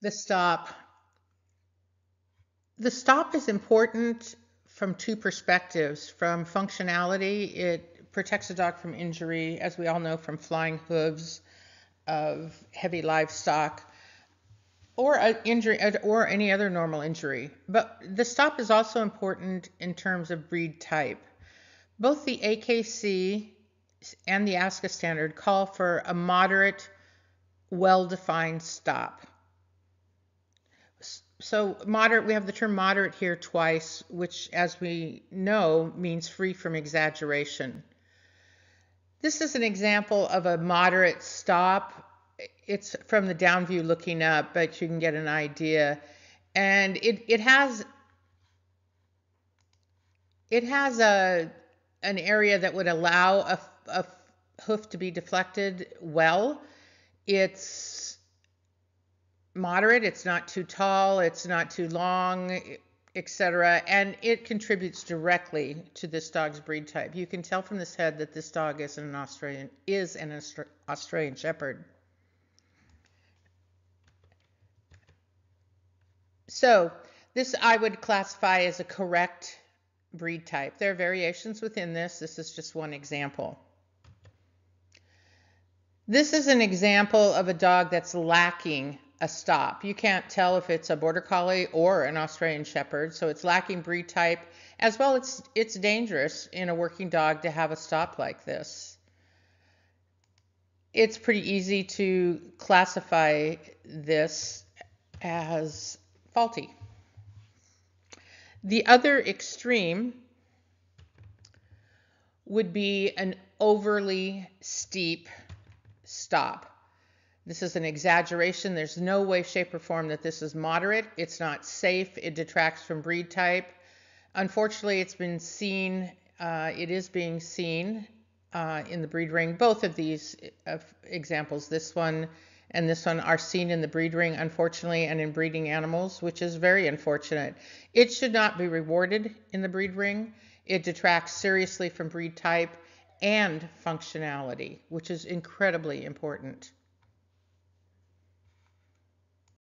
The stop. The stop is important from two perspectives. From functionality, it protects a dog from injury, as we all know from flying hooves of heavy livestock or an injury or any other normal injury. But the stop is also important in terms of breed type. Both the AKC and the ASCA standard call for a moderate, well-defined stop. So moderate, we have the term moderate here twice, which as we know means free from exaggeration. This is an example of a moderate stop it's from the down view looking up, but you can get an idea. And it, it has it has a an area that would allow a, a hoof to be deflected well. It's moderate, it's not too tall, it's not too long, etc. And it contributes directly to this dog's breed type. You can tell from this head that this dog is an Australian is an Australian Shepherd. So this I would classify as a correct breed type. There are variations within this. This is just one example. This is an example of a dog that's lacking a stop. You can't tell if it's a border collie or an Australian shepherd, so it's lacking breed type. As well, it's it's dangerous in a working dog to have a stop like this. It's pretty easy to classify this as faulty. The other extreme would be an overly steep stop. This is an exaggeration. There's no way, shape, or form that this is moderate. It's not safe. It detracts from breed type. Unfortunately, it's been seen, uh, it is being seen uh, in the breed ring. Both of these uh, examples, this one and this one are seen in the breed ring, unfortunately, and in breeding animals, which is very unfortunate. It should not be rewarded in the breed ring. It detracts seriously from breed type and functionality, which is incredibly important.